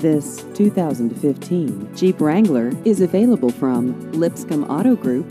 This 2015 Jeep Wrangler is available from Lipscomb Auto Group.